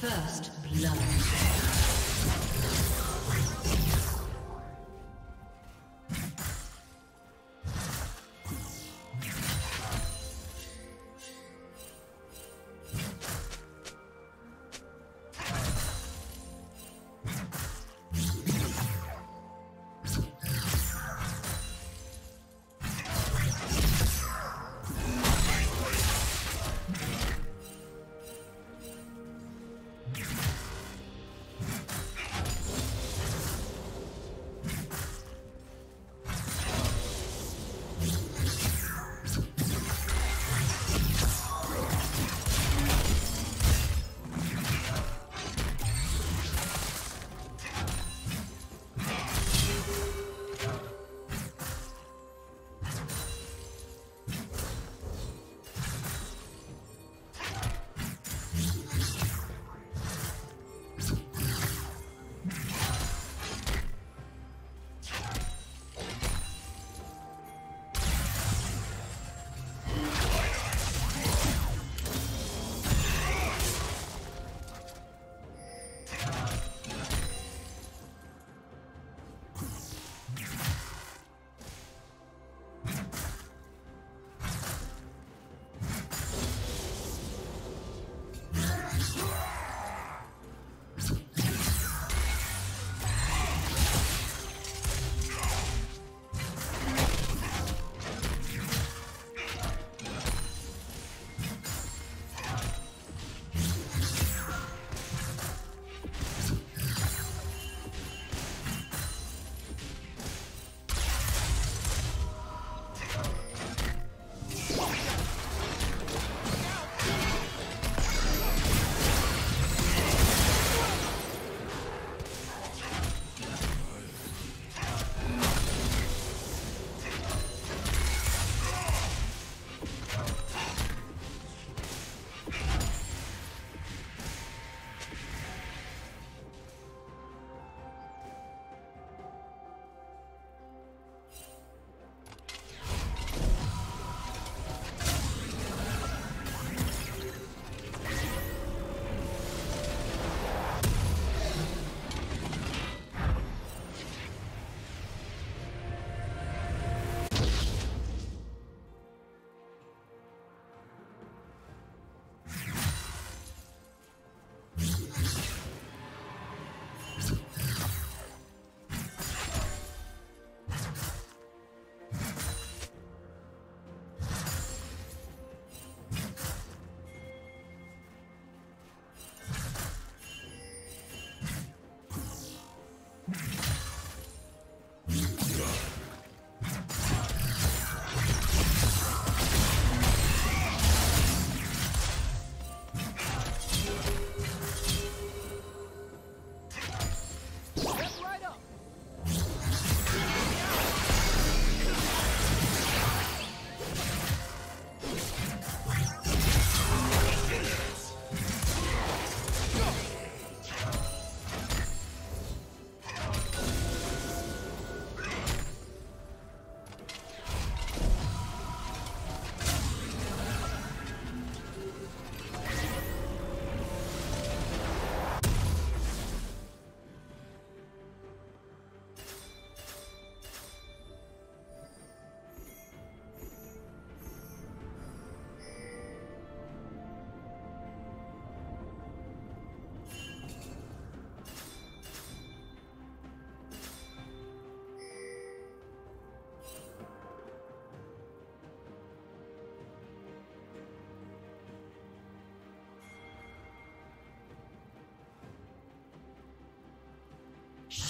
First blood.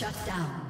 Shut down.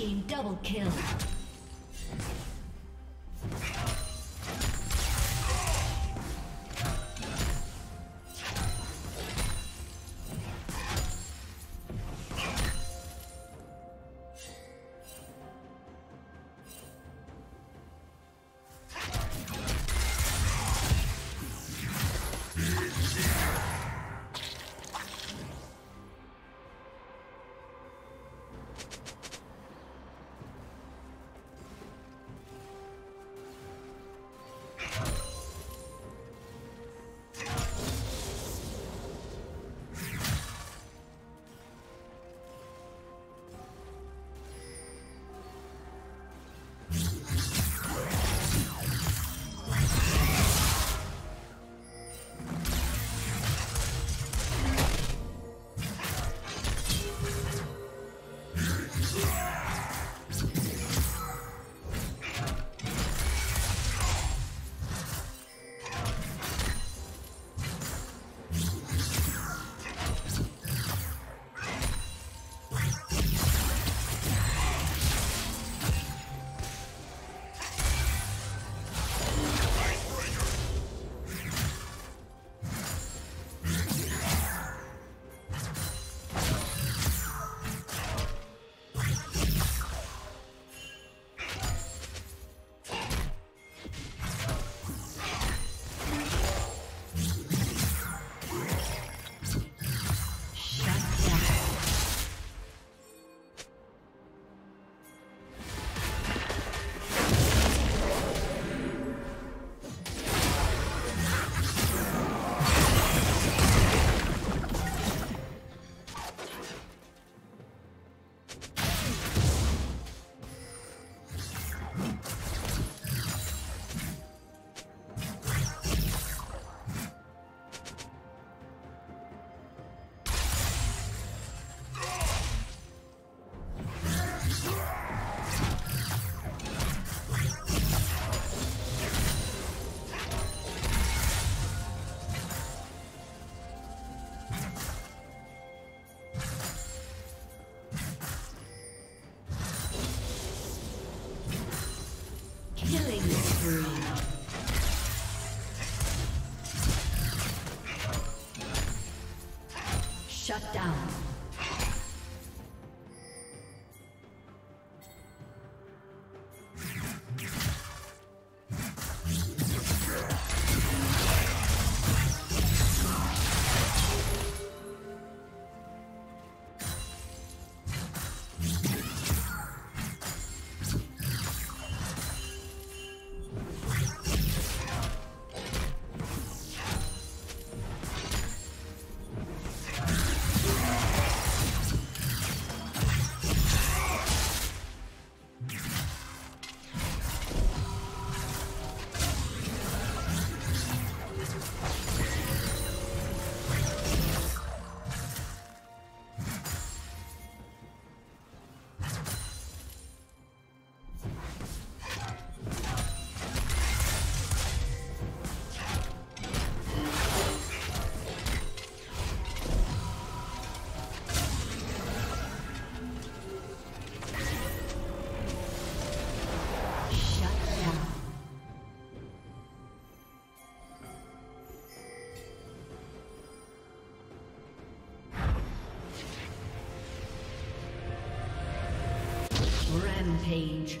Team double kill. Shut Rampage.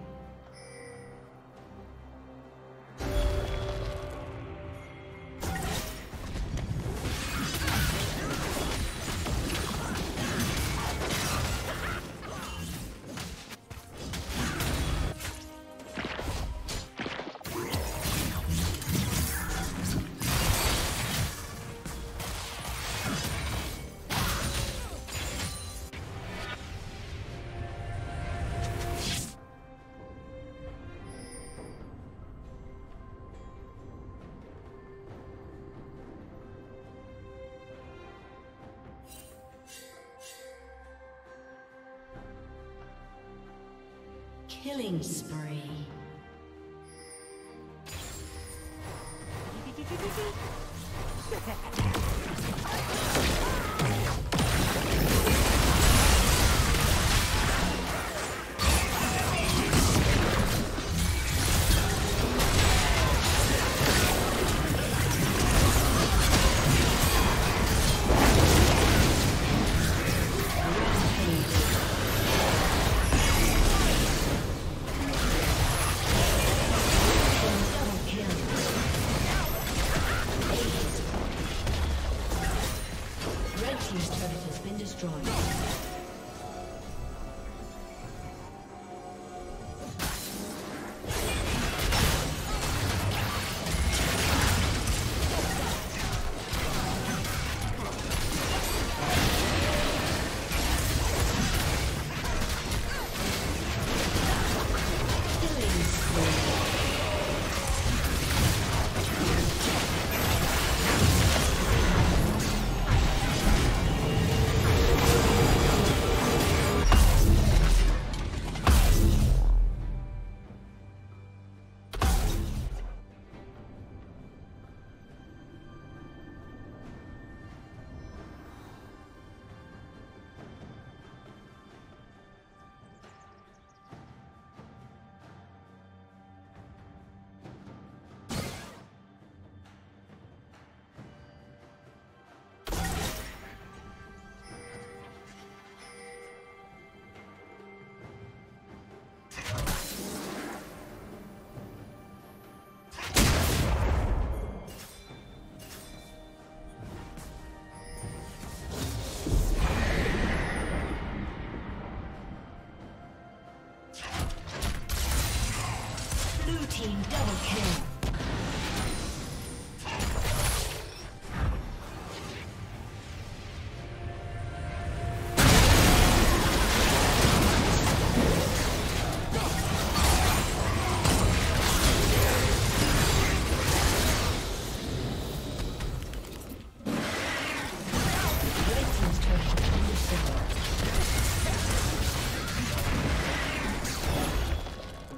Killing spree.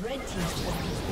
Red Team's turret.